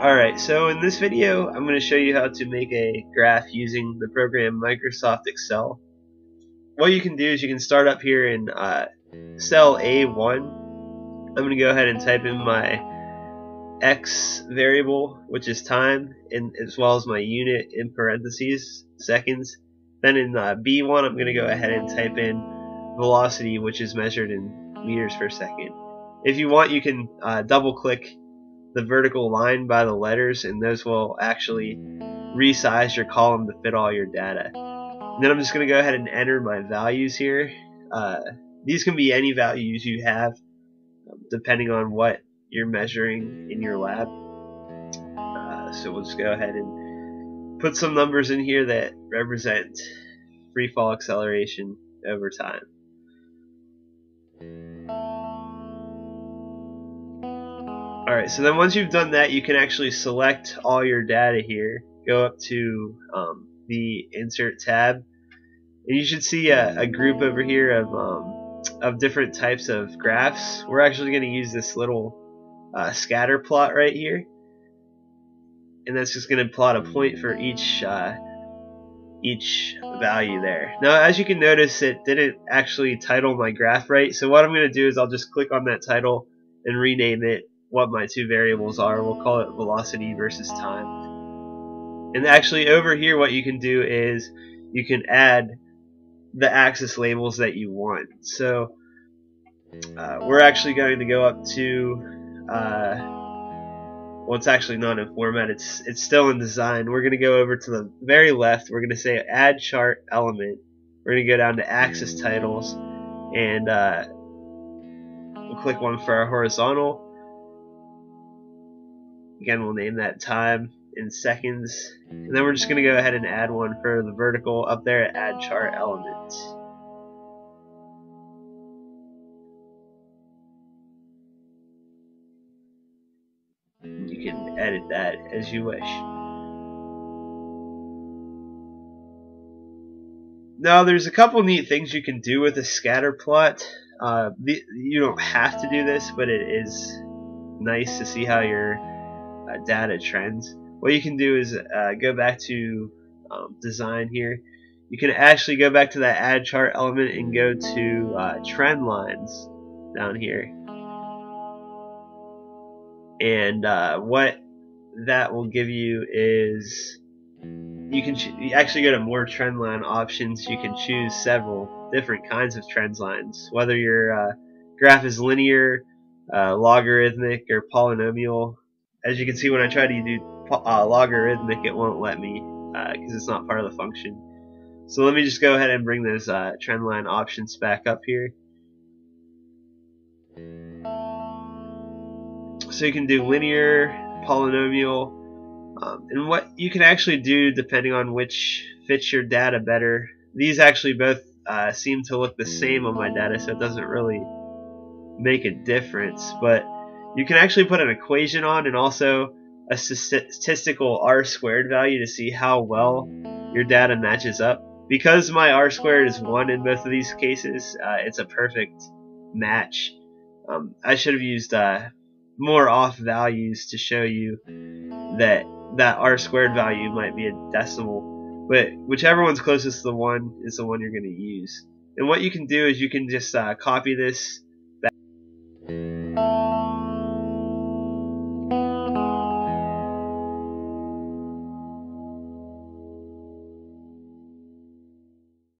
Alright, so in this video I'm going to show you how to make a graph using the program Microsoft Excel. What you can do is you can start up here in uh, cell A1. I'm going to go ahead and type in my x variable, which is time, and as well as my unit in parentheses, seconds. Then in uh, B1 I'm going to go ahead and type in velocity, which is measured in meters per second. If you want, you can uh, double click the vertical line by the letters and those will actually resize your column to fit all your data. And then I'm just going to go ahead and enter my values here. Uh, these can be any values you have um, depending on what you're measuring in your lab. Uh, so we'll just go ahead and put some numbers in here that represent free fall acceleration over time. Alright, so then once you've done that, you can actually select all your data here. Go up to um, the Insert tab, and you should see a, a group over here of, um, of different types of graphs. We're actually going to use this little uh, scatter plot right here, and that's just going to plot a point for each uh, each value there. Now, as you can notice, it didn't actually title my graph right, so what I'm going to do is I'll just click on that title and rename it what my two variables are. We'll call it velocity versus time. And actually over here what you can do is you can add the axis labels that you want. So uh, we're actually going to go up to uh, well it's actually not in format it's it's still in design we're going to go over to the very left we're going to say add chart element we're going to go down to axis titles and uh, we'll click one for our horizontal Again, we'll name that time in seconds. And then we're just going to go ahead and add one for the vertical up there add chart element. You can edit that as you wish. Now, there's a couple neat things you can do with a scatter plot. Uh, you don't have to do this, but it is nice to see how your uh, data trends. What you can do is uh, go back to um, design here. You can actually go back to that add chart element and go to uh, trend lines down here. And uh, what that will give you is you can you actually go to more trend line options. You can choose several different kinds of trend lines, whether your uh, graph is linear, uh, logarithmic, or polynomial as you can see when I try to do uh, logarithmic it won't let me because uh, it's not part of the function. So let me just go ahead and bring those uh, trendline options back up here. So you can do linear polynomial um, and what you can actually do depending on which fits your data better these actually both uh, seem to look the same on my data so it doesn't really make a difference but you can actually put an equation on and also a statistical r squared value to see how well your data matches up. Because my r squared is 1 in both of these cases, uh, it's a perfect match. Um, I should have used uh, more off values to show you that that r squared value might be a decimal, but whichever one's closest to the 1 is the one you're going to use. And what you can do is you can just uh, copy this